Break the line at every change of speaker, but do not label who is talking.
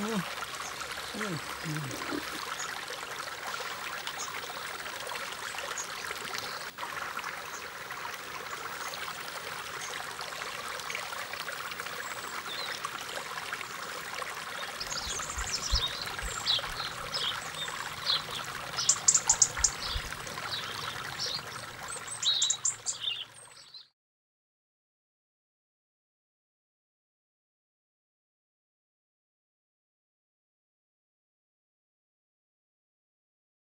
Oh. Oh.